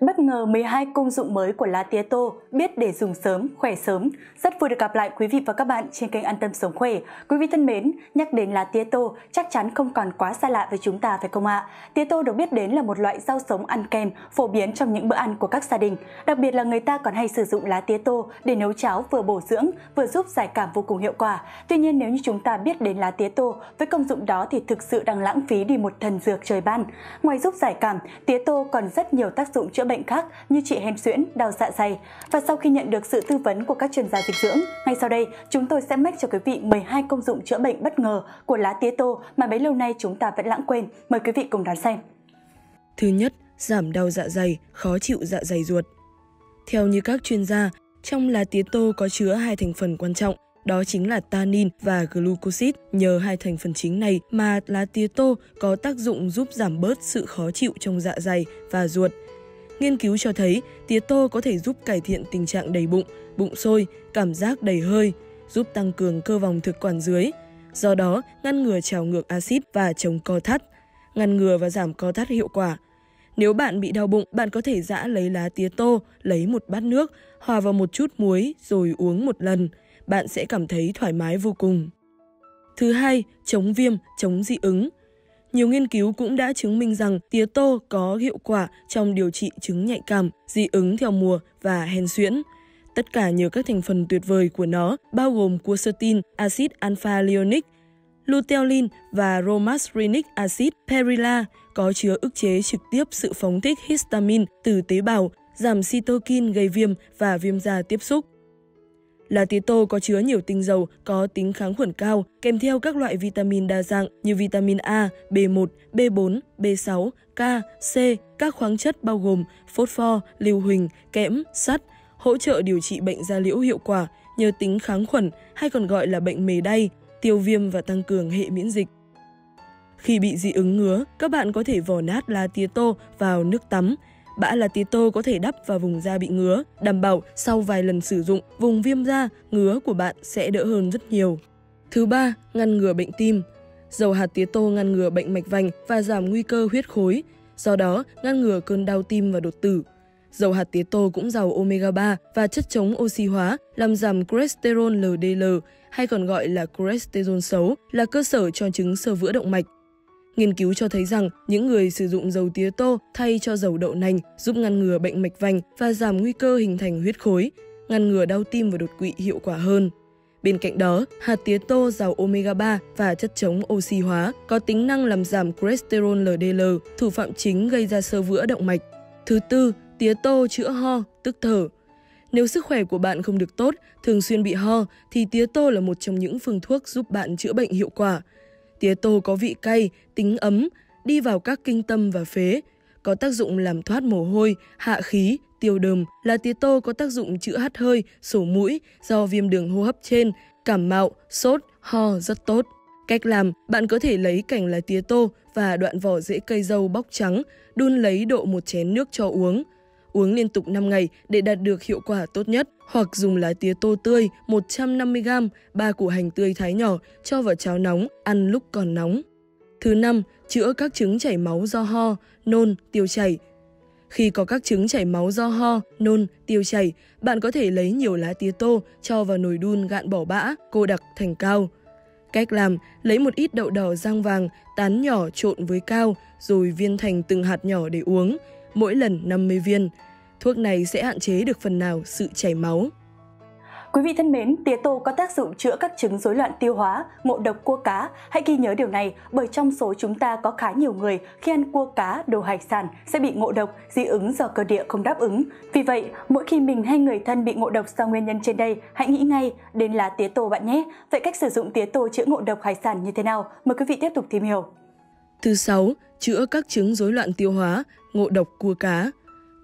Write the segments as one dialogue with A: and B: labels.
A: Bất Vâng, ngờ 12 công dụng mới của lá tía tô, biết để dùng sớm, khỏe sớm. Rất vui được gặp lại quý vị và các bạn trên kênh An Tâm Sống Khỏe. Quý vị thân mến, nhắc đến lá tía tô chắc chắn không còn quá xa lạ với chúng ta phải không ạ? Tía tô được biết đến là một loại rau sống ăn kèm, phổ biến trong những bữa ăn của các gia đình. Đặc biệt là người ta còn hay sử dụng lá tía tô để nấu cháo vừa bổ dưỡng, vừa giúp giải cảm vô cùng hiệu quả. Tuy nhiên nếu như chúng ta biết đến lá tía tô với công dụng đó thì thực sự đang lãng phí đi một thần dược trời ban. Ngoài giúp giải cảm, tía tô còn rất nhiều tác dụng chữa bệnh khác như trị hen suyễn, đau dạ dày. Và sau khi nhận được sự tư vấn của các chuyên gia dinh dưỡng, ngay sau đây chúng tôi sẽ mách cho quý vị 12 công dụng chữa bệnh bất ngờ của lá tía tô mà bấy lâu nay chúng ta vẫn lãng quên. Mời quý vị cùng đón xem.
B: Thứ nhất, giảm đau dạ dày, khó chịu dạ dày ruột. Theo như các chuyên gia, trong lá tía tô có chứa hai thành phần quan trọng, đó chính là tannin và glucosid. Nhờ hai thành phần chính này mà lá tía tô có tác dụng giúp giảm bớt sự khó chịu trong dạ dày và ruột. Nghiên cứu cho thấy tía tô có thể giúp cải thiện tình trạng đầy bụng, bụng sôi, cảm giác đầy hơi, giúp tăng cường cơ vòng thực quản dưới, do đó ngăn ngừa trào ngược axit và chống co thắt, ngăn ngừa và giảm co thắt hiệu quả. Nếu bạn bị đau bụng, bạn có thể giã lấy lá tía tô, lấy một bát nước, hòa vào một chút muối rồi uống một lần. Bạn sẽ cảm thấy thoải mái vô cùng. Thứ hai, chống viêm, chống dị ứng. Nhiều nghiên cứu cũng đã chứng minh rằng tía tô có hiệu quả trong điều trị chứng nhạy cảm, dị ứng theo mùa và hen suyễn. Tất cả nhờ các thành phần tuyệt vời của nó bao gồm quercetin, axit alpha-lionic, luteolin và romasrinic acid perilla có chứa ức chế trực tiếp sự phóng thích histamine từ tế bào, giảm cytokine gây viêm và viêm da tiếp xúc. Lá tía tô có chứa nhiều tinh dầu có tính kháng khuẩn cao, kèm theo các loại vitamin đa dạng như vitamin A, B1, B4, B6, K, C, các khoáng chất bao gồm phosphor, lưu huỳnh, kẽm, sắt, hỗ trợ điều trị bệnh da liễu hiệu quả nhờ tính kháng khuẩn hay còn gọi là bệnh mề đay, tiêu viêm và tăng cường hệ miễn dịch. Khi bị dị ứng ngứa, các bạn có thể vò nát lá tía tô vào nước tắm, Bã là tía tô có thể đắp vào vùng da bị ngứa, đảm bảo sau vài lần sử dụng, vùng viêm da, ngứa của bạn sẽ đỡ hơn rất nhiều. Thứ ba, ngăn ngừa bệnh tim. Dầu hạt tía tô ngăn ngừa bệnh mạch vành và giảm nguy cơ huyết khối, do đó ngăn ngừa cơn đau tim và đột tử. Dầu hạt tía tô cũng giàu omega 3 và chất chống oxy hóa, làm giảm cholesterol LDL hay còn gọi là cholesterol xấu, là cơ sở cho chứng sơ vữa động mạch. Nghiên cứu cho thấy rằng những người sử dụng dầu tía tô thay cho dầu đậu nành giúp ngăn ngừa bệnh mạch vành và giảm nguy cơ hình thành huyết khối, ngăn ngừa đau tim và đột quỵ hiệu quả hơn. Bên cạnh đó, hạt tía tô giàu omega 3 và chất chống oxy hóa có tính năng làm giảm cholesterol LDL, thủ phạm chính gây ra sơ vữa động mạch. Thứ tư, tía tô chữa ho, tức thở. Nếu sức khỏe của bạn không được tốt, thường xuyên bị ho, thì tía tô là một trong những phương thuốc giúp bạn chữa bệnh hiệu quả. Tía tô có vị cay, tính ấm, đi vào các kinh tâm và phế, có tác dụng làm thoát mồ hôi, hạ khí, tiêu đờm, là tía tô có tác dụng chữa hắt hơi, sổ mũi do viêm đường hô hấp trên, cảm mạo, sốt, ho rất tốt. Cách làm, bạn có thể lấy cành lá tía tô và đoạn vỏ rễ cây dâu bóc trắng, đun lấy độ một chén nước cho uống. Uống liên tục 5 ngày để đạt được hiệu quả tốt nhất hoặc dùng lá tía tô tươi 150g, ba củ hành tươi thái nhỏ cho vào cháo nóng, ăn lúc còn nóng. Thứ năm, chữa các chứng chảy máu do ho, nôn, tiêu chảy. Khi có các chứng chảy máu do ho, nôn, tiêu chảy, bạn có thể lấy nhiều lá tía tô cho vào nồi đun gạn bỏ bã, cô đặc thành cao. Cách làm, lấy một ít đậu đỏ rang vàng, tán nhỏ trộn với cao, rồi viên thành từng hạt nhỏ để uống, mỗi lần 50 viên. Thuốc này sẽ hạn chế được phần nào sự chảy máu.
A: Quý vị thân mến, tía tô có tác dụng chữa các chứng rối loạn tiêu hóa, ngộ độc cua cá. Hãy ghi nhớ điều này bởi trong số chúng ta có khá nhiều người khi ăn cua cá, đồ hải sản sẽ bị ngộ độc, dị ứng do cơ địa không đáp ứng. Vì vậy, mỗi khi mình hay người thân bị ngộ độc do nguyên nhân trên đây, hãy nghĩ ngay đến lá tía tô bạn nhé. Vậy cách sử dụng tía tô chữa ngộ độc hải sản như thế nào? Mời quý vị tiếp tục tìm hiểu.
B: Thứ sáu, chữa các chứng rối loạn tiêu hóa, ngộ độc cua cá.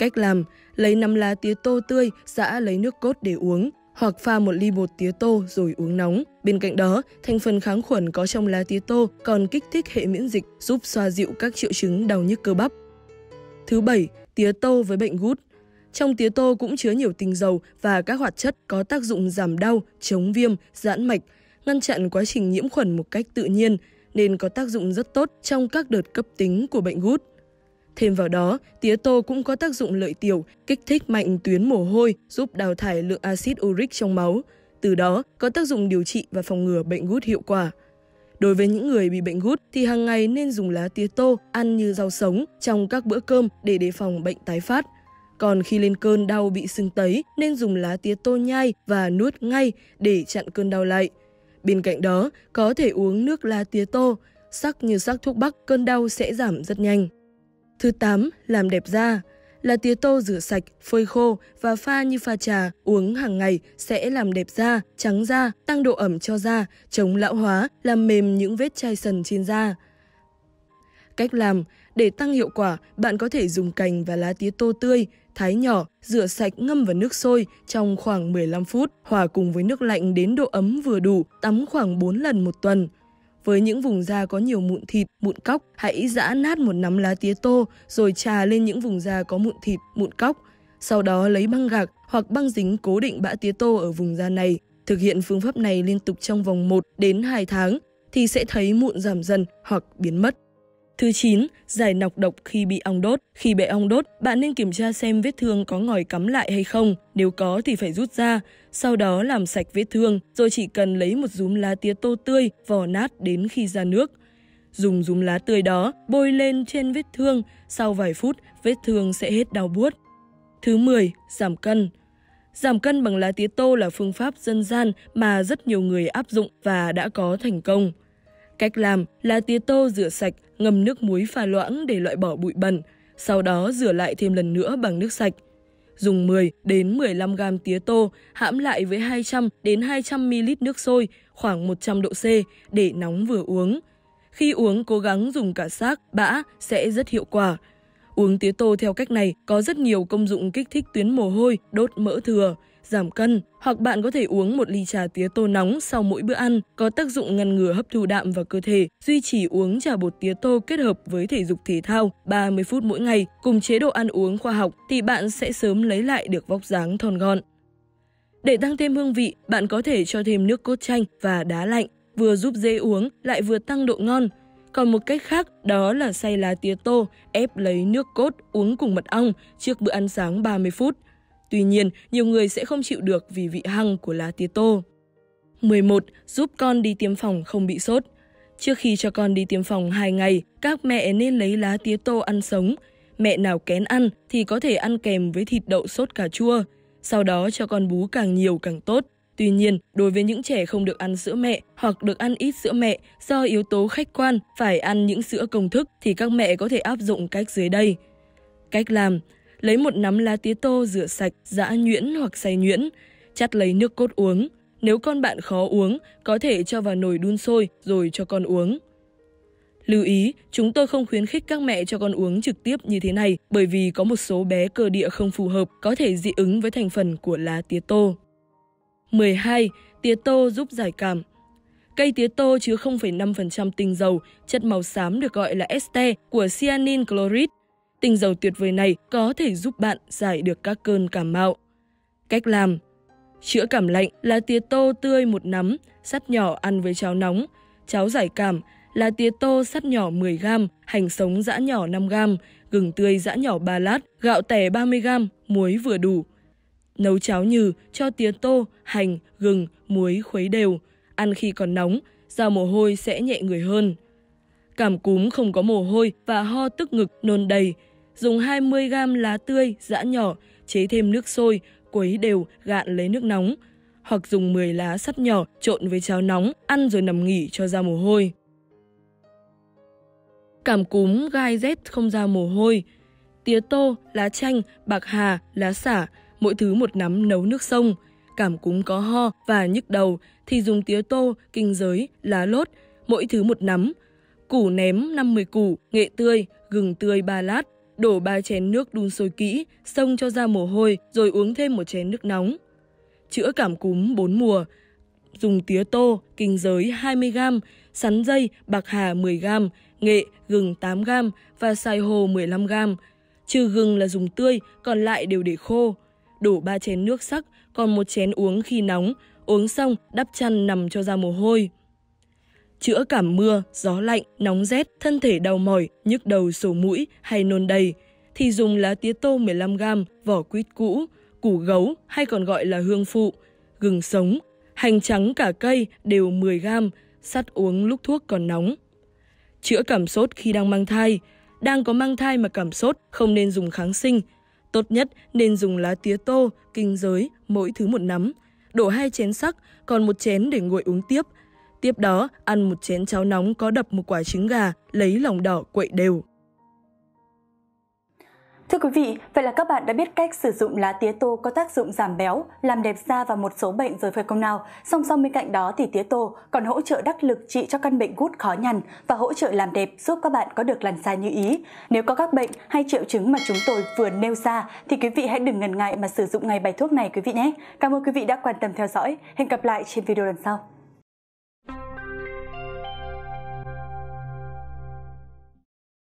B: Cách làm, lấy 5 lá tía tô tươi, giã lấy nước cốt để uống, hoặc pha một ly bột tía tô rồi uống nóng. Bên cạnh đó, thành phần kháng khuẩn có trong lá tía tô còn kích thích hệ miễn dịch, giúp xoa dịu các triệu chứng đau nhức cơ bắp. Thứ bảy, tía tô với bệnh gút. Trong tía tô cũng chứa nhiều tinh dầu và các hoạt chất có tác dụng giảm đau, chống viêm, giãn mạch, ngăn chặn quá trình nhiễm khuẩn một cách tự nhiên, nên có tác dụng rất tốt trong các đợt cấp tính của bệnh gút. Thêm vào đó, tía tô cũng có tác dụng lợi tiểu, kích thích mạnh tuyến mồ hôi, giúp đào thải lượng axit uric trong máu. Từ đó, có tác dụng điều trị và phòng ngừa bệnh gút hiệu quả. Đối với những người bị bệnh gút thì hàng ngày nên dùng lá tía tô ăn như rau sống trong các bữa cơm để đề phòng bệnh tái phát. Còn khi lên cơn đau bị sưng tấy nên dùng lá tía tô nhai và nuốt ngay để chặn cơn đau lại. Bên cạnh đó, có thể uống nước lá tía tô, sắc như sắc thuốc bắc cơn đau sẽ giảm rất nhanh. Thứ 8. Làm đẹp da là tía tô rửa sạch, phơi khô và pha như pha trà, uống hàng ngày sẽ làm đẹp da, trắng da, tăng độ ẩm cho da, chống lão hóa, làm mềm những vết chai sần trên da. Cách làm Để tăng hiệu quả, bạn có thể dùng cành và lá tía tô tươi, thái nhỏ, rửa sạch ngâm vào nước sôi trong khoảng 15 phút, hòa cùng với nước lạnh đến độ ấm vừa đủ, tắm khoảng 4 lần một tuần. Với những vùng da có nhiều mụn thịt, mụn cóc, hãy giã nát một nắm lá tía tô rồi trà lên những vùng da có mụn thịt, mụn cóc. Sau đó lấy băng gạc hoặc băng dính cố định bã tía tô ở vùng da này. Thực hiện phương pháp này liên tục trong vòng 1 đến 2 tháng thì sẽ thấy mụn giảm dần hoặc biến mất. Thứ 9. Giải nọc độc khi bị ong đốt. Khi bị ong đốt, bạn nên kiểm tra xem vết thương có ngòi cắm lại hay không. Nếu có thì phải rút ra. Sau đó làm sạch vết thương, rồi chỉ cần lấy một rúm lá tía tô tươi, vò nát đến khi ra nước. Dùng rúm lá tươi đó bôi lên trên vết thương, sau vài phút vết thương sẽ hết đau buốt. Thứ 10. Giảm cân Giảm cân bằng lá tía tô là phương pháp dân gian mà rất nhiều người áp dụng và đã có thành công. Cách làm là tía tô rửa sạch, ngâm nước muối pha loãng để loại bỏ bụi bẩn, sau đó rửa lại thêm lần nữa bằng nước sạch. Dùng 10 đến 15 g tía tô hãm lại với 200 đến 200 ml nước sôi khoảng 100 độ C để nóng vừa uống. Khi uống cố gắng dùng cả xác, bã sẽ rất hiệu quả. Uống tía tô theo cách này có rất nhiều công dụng kích thích tuyến mồ hôi, đốt mỡ thừa, giảm cân, hoặc bạn có thể uống một ly trà tía tô nóng sau mỗi bữa ăn, có tác dụng ngăn ngừa hấp thụ đạm vào cơ thể, duy trì uống trà bột tía tô kết hợp với thể dục thể thao 30 phút mỗi ngày cùng chế độ ăn uống khoa học thì bạn sẽ sớm lấy lại được vóc dáng thon gọn. Để tăng thêm hương vị, bạn có thể cho thêm nước cốt chanh và đá lạnh, vừa giúp dễ uống lại vừa tăng độ ngon. Còn một cách khác đó là xay lá tía tô, ép lấy nước cốt uống cùng mật ong trước bữa ăn sáng 30 phút. Tuy nhiên, nhiều người sẽ không chịu được vì vị hăng của lá tía tô. 11. Giúp con đi tiêm phòng không bị sốt. Trước khi cho con đi tiêm phòng 2 ngày, các mẹ nên lấy lá tía tô ăn sống. Mẹ nào kén ăn thì có thể ăn kèm với thịt đậu sốt cà chua. Sau đó cho con bú càng nhiều càng tốt. Tuy nhiên, đối với những trẻ không được ăn sữa mẹ hoặc được ăn ít sữa mẹ do yếu tố khách quan phải ăn những sữa công thức thì các mẹ có thể áp dụng cách dưới đây. Cách làm lấy một nắm lá tía tô rửa sạch, giã nhuyễn hoặc xay nhuyễn, chắt lấy nước cốt uống. Nếu con bạn khó uống, có thể cho vào nồi đun sôi rồi cho con uống. Lưu ý, chúng tôi không khuyến khích các mẹ cho con uống trực tiếp như thế này bởi vì có một số bé cơ địa không phù hợp có thể dị ứng với thành phần của lá tía tô. 12. Tía tô giúp giải cảm Cây tía tô chứa 0,5% tinh dầu, chất màu xám được gọi là este của cyanin chloride Tinh dầu tuyệt vời này có thể giúp bạn giải được các cơn cảm mạo. Cách làm Chữa cảm lạnh là tía tô tươi một nắm, sắt nhỏ ăn với cháo nóng. Cháo giải cảm là tía tô sắt nhỏ 10g, hành sống giã nhỏ 5g, gừng tươi giã nhỏ 3 lát, gạo tẻ 30g, muối vừa đủ. Nấu cháo nhừ, cho tía tô, hành, gừng, muối khuấy đều. Ăn khi còn nóng, da mồ hôi sẽ nhẹ người hơn. Cảm cúm không có mồ hôi và ho tức ngực, nôn đầy, dùng 20g lá tươi giã nhỏ, chế thêm nước sôi, quấy đều, gạn lấy nước nóng. Hoặc dùng 10 lá sắt nhỏ trộn với cháo nóng, ăn rồi nằm nghỉ cho ra mồ hôi. Cảm cúm, gai rét không ra mồ hôi. Tía tô, lá chanh, bạc hà, lá xả, mỗi thứ một nắm nấu nước sông. Cảm cúm có ho và nhức đầu thì dùng tía tô, kinh giới, lá lốt, mỗi thứ một nắm. Củ ném 50 củ, nghệ tươi, gừng tươi 3 lát, đổ 3 chén nước đun sôi kỹ, xông cho ra mồ hôi rồi uống thêm một chén nước nóng. Chữa cảm cúm 4 mùa, dùng tía tô, kinh giới 20g, sắn dây, bạc hà 10g, nghệ, gừng 8g và xài hồ 15g. Trừ gừng là dùng tươi, còn lại đều để khô. Đổ 3 chén nước sắc, còn một chén uống khi nóng, uống xong đắp chăn nằm cho ra mồ hôi chữa cảm mưa, gió lạnh, nóng rét, thân thể đau mỏi, nhức đầu sổ mũi hay nôn đầy, thì dùng lá tía tô 15g, vỏ quýt cũ, củ gấu hay còn gọi là hương phụ, gừng sống, hành trắng cả cây đều 10g, sắt uống lúc thuốc còn nóng. Chữa cảm sốt khi đang mang thai, đang có mang thai mà cảm sốt không nên dùng kháng sinh. Tốt nhất nên dùng lá tía tô, kinh giới, mỗi thứ một nắm. Đổ hai chén sắc, còn một chén để nguội uống tiếp. Tiếp đó, ăn một chén cháo nóng có đập một quả trứng gà, lấy lòng đỏ quậy đều.
A: Thưa quý vị, vậy là các bạn đã biết cách sử dụng lá tía tô có tác dụng giảm béo, làm đẹp da và một số bệnh rồi phải không nào? Song song bên cạnh đó thì tía tô còn hỗ trợ đắc lực trị cho căn bệnh gút khó nhằn và hỗ trợ làm đẹp giúp các bạn có được làn da như ý. Nếu có các bệnh hay triệu chứng mà chúng tôi vừa nêu ra thì quý vị hãy đừng ngần ngại mà sử dụng ngay bài thuốc này quý vị nhé. Cảm ơn quý vị đã quan tâm theo dõi. Hẹn gặp lại trên video lần sau.